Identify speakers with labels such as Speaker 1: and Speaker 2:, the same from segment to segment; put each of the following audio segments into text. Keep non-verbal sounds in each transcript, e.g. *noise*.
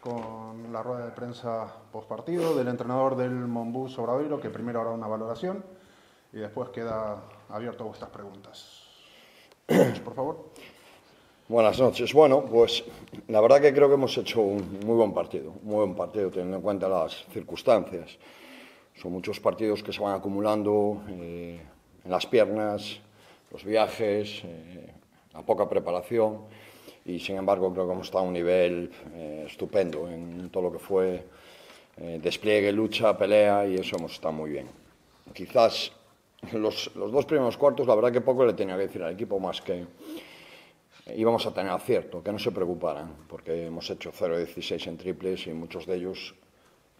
Speaker 1: con la rueda de prensa post partido del entrenador del Monbus Obradoiro, que primero hará una valoración y después queda abierto a vuestras preguntas. Por favor.
Speaker 2: Buenas noches. Bueno, pues la verdad que creo que hemos hecho un muy buen partido, muy buen partido teniendo en cuenta las circunstancias. Son muchos partidos que se van acumulando eh, en las piernas, los viajes, eh, la poca preparación y sin embargo creo que hemos estado a un nivel eh, estupendo en todo lo que fue eh, despliegue, lucha, pelea y eso hemos estado muy bien. Quizás los, los, dos primeros cuartos la verdad que poco le tenía que decir al equipo más que íbamos a tener acierto, que no se preocuparan porque hemos hecho 0-16 en triples y muchos de ellos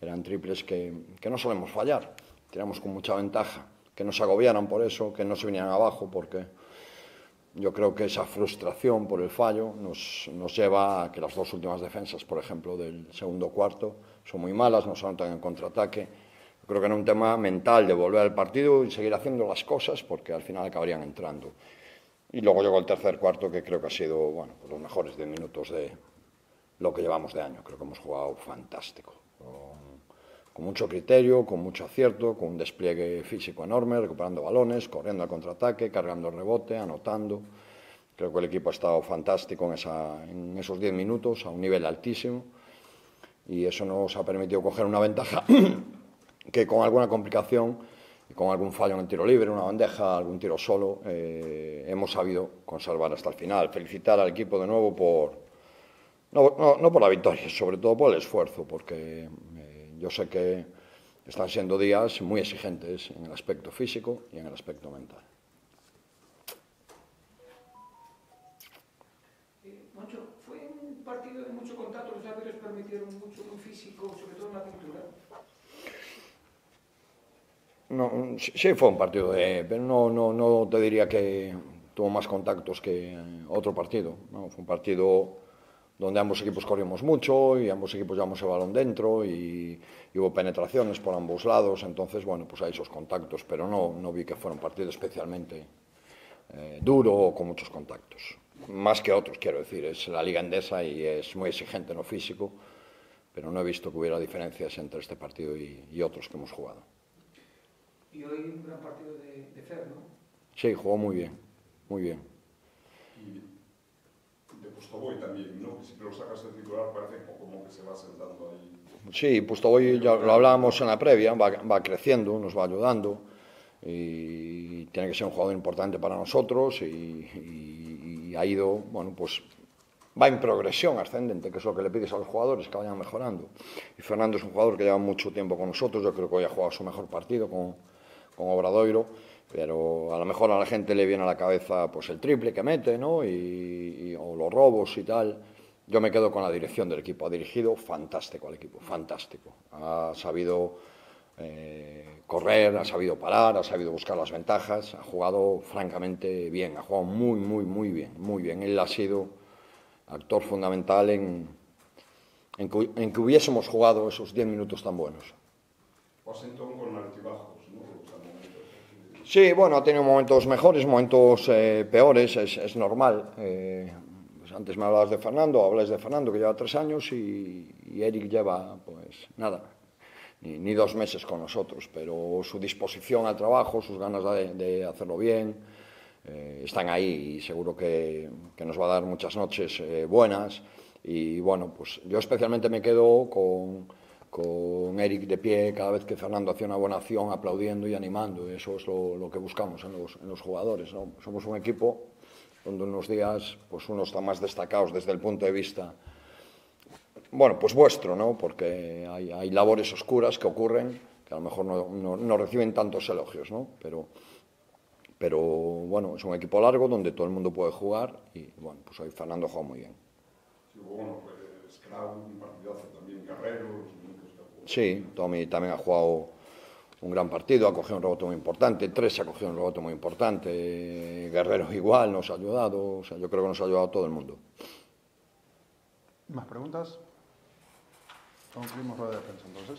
Speaker 2: eran triples que, que no solemos fallar, tiramos con mucha ventaja, que no se agobiaran por eso, que no se vinieran abajo porque yo creo que esa frustración por el fallo nos, nos, lleva a que las dos últimas defensas, por ejemplo, del segundo cuarto, son muy malas, nos anotan en contraataque. Yo creo que era un tema mental de volver al partido y seguir haciendo las cosas porque al final acabarían entrando. Y luego llegó el tercer cuarto que creo que ha sido bueno, pues los mejores 10 minutos de lo que llevamos de año. Creo que hemos jugado fantástico con mucho criterio, con mucho acierto, con un despliegue físico enorme, recuperando balones, corriendo al contraataque, cargando el rebote, anotando. Creo que el equipo ha estado fantástico en, esos 10 minutos, a un nivel altísimo, y eso nos ha permitido coger una ventaja *clears throat* que con alguna complicación con algún fallo en el tiro libre, una bandeja, algún tiro solo, eh, hemos sabido conservar hasta el final. Felicitar al equipo de nuevo por, no por la victoria, sobre todo por el esfuerzo, porque yo sé que están siendo días muy exigentes en el aspecto físico y en el aspecto mental.
Speaker 3: Eh, Moncho, ¿fue un partido de mucho contacto? Los árbitros permitieron mucho, muy físico, sobre todo en la pintura.
Speaker 2: No, sí fue un partido de... Pero no, no, no te diría que tuvo más contactos que otro partido. ¿no? Fue un partido donde ambos equipos corrimos mucho y ambos equipos llevamos el balón dentro y, y, hubo penetraciones por ambos lados, entonces, bueno, pues hay esos contactos, pero no, no vi que fuera un partido especialmente eh, duro o con muchos contactos. Más que otros, quiero decir, es la liga endesa y es muy exigente en lo físico, pero no he visto que hubiera diferencias entre este partido y, y otros que hemos jugado.
Speaker 3: Y hoy un gran partido de, de Fer, ¿no?
Speaker 2: Sí, jugó muy bien, muy bien.
Speaker 4: También, ¿no? Lo sacas de titular, parece como que se va sentando ahí.
Speaker 2: Sí, Pustovoy ya lo hablábamos en la previa, va, creciendo, nos va ayudando y tiene que ser un jugador importante para nosotros y, ha ido, bueno, pues va en progresión ascendente, que es lo que le pides a los jugadores, que vayan mejorando. Y Fernando es un jugador que lleva mucho tiempo con nosotros, yo creo que hoy ha jugado su mejor partido con, con Obradoiro pero a lo mejor a la gente le viene a la cabeza pues el triple que mete, ¿no? Y, o los robos y tal. Yo me quedo con la dirección del equipo. Ha dirigido fantástico al equipo, fantástico. Ha sabido eh, correr, ha sabido parar, ha sabido buscar las ventajas, ha jugado francamente bien, ha jugado muy, muy, muy bien, muy bien. Él ha sido actor fundamental en, en, que, hubiésemos jugado esos 10 minutos tan buenos.
Speaker 4: Washington con altibajos, ¿no?
Speaker 2: Sí, bueno, ha tenido momentos mejores, momentos eh, peores, es, normal. Eh, pues antes me hablabas de Fernando, hablas de Fernando, que lleva tres años, y, Eric lleva, pues nada, ni, dos meses con nosotros, pero su disposición al trabajo, sus ganas de, hacerlo bien, eh, están ahí y seguro que, que, nos va a dar muchas noches buenas. Y bueno, pues yo especialmente me quedo con con Eric de pie cada vez que Fernando hacía una buena acción aplaudiendo y animando. Y eso es lo, lo que buscamos en los, en los jugadores. ¿no? Somos un equipo donde unos días pues uno está más destacados desde el punto de vista bueno, pues vuestro, ¿no? Porque hay, hay labores oscuras que ocurren que a lo mejor no, no, no reciben tantos elogios, ¿no? Pero, pero bueno, es un equipo largo donde todo el mundo puede jugar y bueno, pues hoy Fernando juega muy bien.
Speaker 4: Sí, bueno, pues, es que un partidazo también.
Speaker 2: Sí, Tommy también ha jugado un gran partido, ha cogido un rebote muy importante, Tres ha cogido un rebote muy importante, Guerrero igual nos ha ayudado, o sea, yo creo que nos ha ayudado todo el mundo.
Speaker 1: ¿Más preguntas? Concluimos rueda de prensa entonces.